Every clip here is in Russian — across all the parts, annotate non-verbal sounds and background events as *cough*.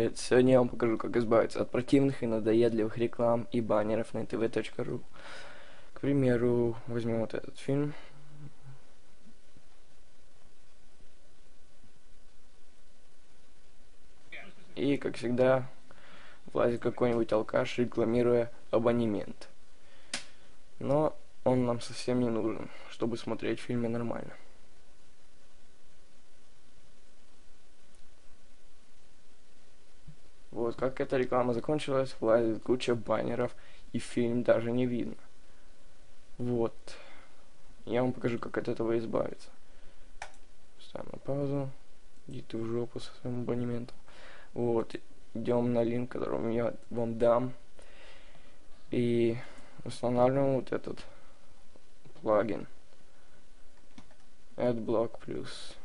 привет! Сегодня я вам покажу, как избавиться от противных и надоедливых реклам и баннеров на tv.ru. К примеру, возьмем вот этот фильм. И, как всегда, влазит какой-нибудь алкаш, рекламируя абонемент. Но он нам совсем не нужен, чтобы смотреть фильмы нормально. Вот, как эта реклама закончилась, влазит куча баннеров, и фильм даже не видно. Вот. Я вам покажу, как от этого избавиться. Ставим на паузу. Иди ты в жопу со своим абонементом. Вот. Идем на линк, который я вам дам. И устанавливаем вот этот плагин. AdBlock Plus.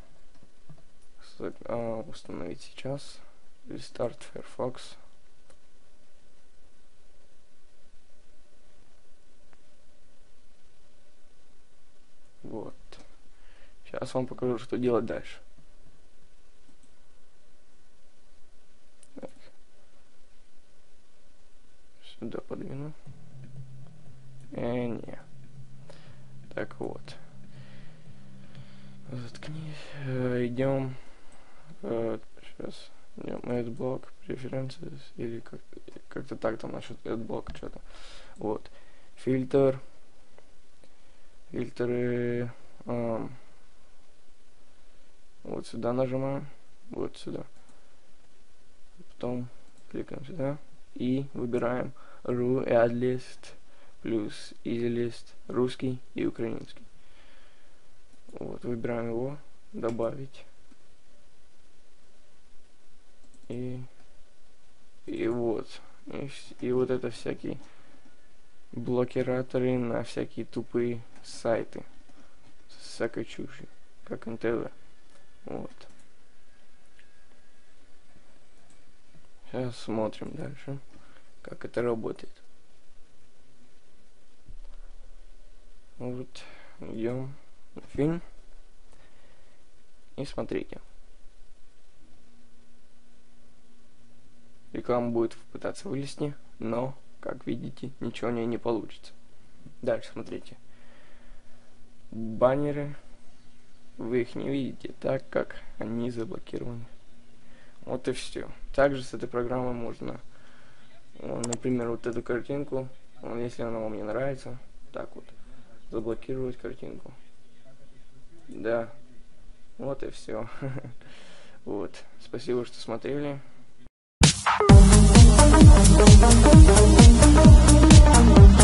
А, установить сейчас. Restart Firefox. Вот. Сейчас вам покажу, что делать дальше. Так. Сюда подвину. Э, не. Так вот. Заткнись. Э, идем. Э, сейчас. AdBlock, Preferences, или как-то как так там насчет AdBlock что-то. Вот. Фильтр. Фильтры. Эм, вот сюда нажимаем. Вот сюда. Потом кликаем сюда. И выбираем RU AdList плюс EasyList русский и украинский. Вот, выбираем его. Добавить и и вот. И, и вот это всякие блокираторы на всякие тупые сайты. Всякой чушью как НТВ вот. Сейчас смотрим дальше как это работает. Вот идем на фильм. И смотрите Реклама будет пытаться вылезти, но, как видите, ничего у нее не получится. Дальше смотрите. Баннеры. Вы их не видите, так как они заблокированы. Вот и все. Также с этой программой можно, например, вот эту картинку, если она вам не нравится, так вот, заблокировать картинку. Да. Вот и все. *laughs* Вот. Спасибо, что смотрели. Thank you.